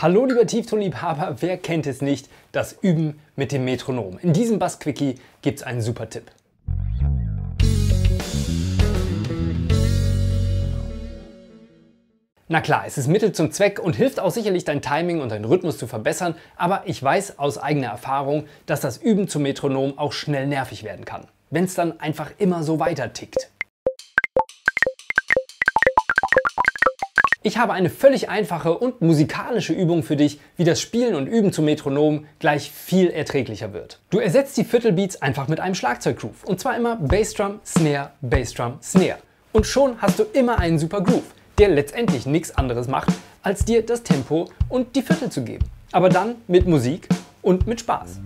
Hallo lieber Tieftonliebhaber, wer kennt es nicht? Das Üben mit dem Metronom. In diesem Bass-Quickie gibt es einen super Tipp. Na klar, es ist Mittel zum Zweck und hilft auch sicherlich dein Timing und deinen Rhythmus zu verbessern, aber ich weiß aus eigener Erfahrung, dass das Üben zum Metronom auch schnell nervig werden kann, wenn es dann einfach immer so weiter tickt. Ich habe eine völlig einfache und musikalische Übung für dich, wie das Spielen und Üben zum Metronom gleich viel erträglicher wird. Du ersetzt die Viertelbeats einfach mit einem Schlagzeuggroove. Und zwar immer Bassdrum, Snare, Bassdrum, Snare. Und schon hast du immer einen super Groove, der letztendlich nichts anderes macht, als dir das Tempo und die Viertel zu geben. Aber dann mit Musik und mit Spaß.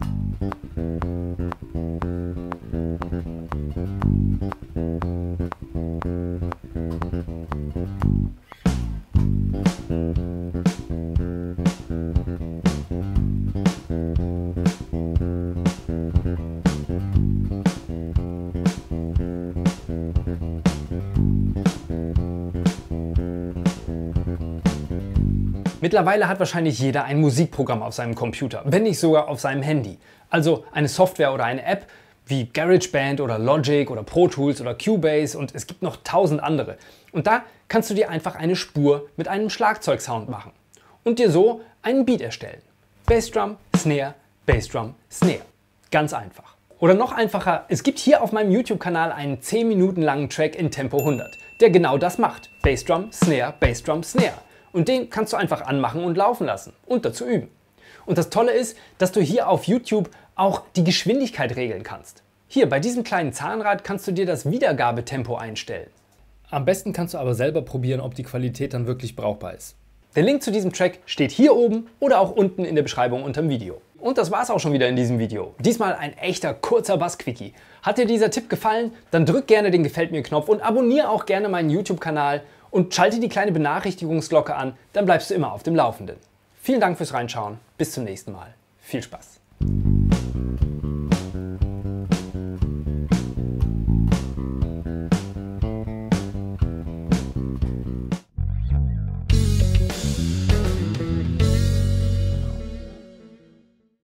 Mittlerweile hat wahrscheinlich jeder ein Musikprogramm auf seinem Computer, wenn nicht sogar auf seinem Handy. Also eine Software oder eine App wie GarageBand oder Logic oder Pro Tools oder Cubase und es gibt noch tausend andere. Und da kannst du dir einfach eine Spur mit einem Schlagzeugsound machen und dir so einen Beat erstellen. Bassdrum, Snare, Bassdrum, Snare. Ganz einfach. Oder noch einfacher, es gibt hier auf meinem YouTube-Kanal einen 10 Minuten langen Track in Tempo 100, der genau das macht. Bassdrum, Snare, Bassdrum, Snare. Und den kannst du einfach anmachen und laufen lassen und dazu üben. Und das Tolle ist, dass du hier auf YouTube auch die Geschwindigkeit regeln kannst. Hier bei diesem kleinen Zahnrad kannst du dir das Wiedergabetempo einstellen. Am besten kannst du aber selber probieren, ob die Qualität dann wirklich brauchbar ist. Der Link zu diesem Track steht hier oben oder auch unten in der Beschreibung unter dem Video. Und das war's auch schon wieder in diesem Video. Diesmal ein echter kurzer Bass-Quickie. Hat dir dieser Tipp gefallen? Dann drück gerne den Gefällt mir Knopf und abonniere auch gerne meinen YouTube-Kanal und schalte die kleine Benachrichtigungsglocke an, dann bleibst du immer auf dem Laufenden. Vielen Dank fürs Reinschauen, bis zum nächsten Mal. Viel Spaß!